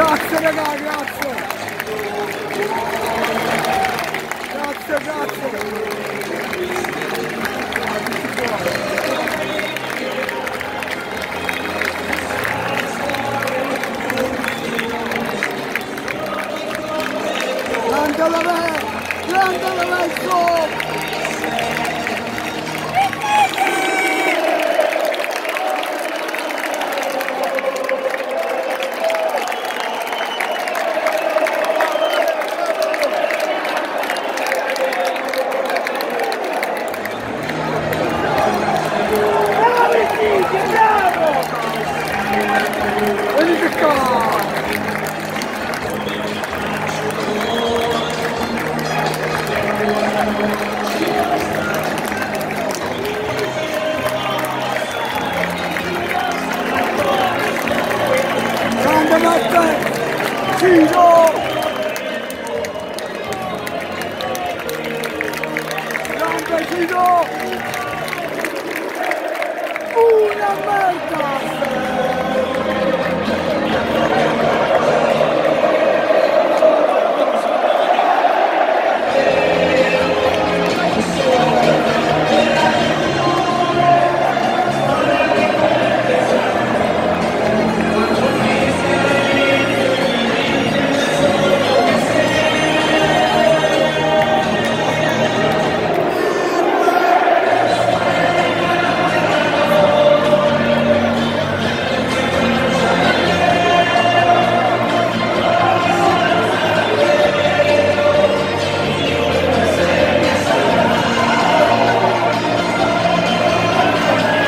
Grazie ragazzi, grazie. Grazie, grazie. Grande la grande la Castillo. Gran Castillo. Una más.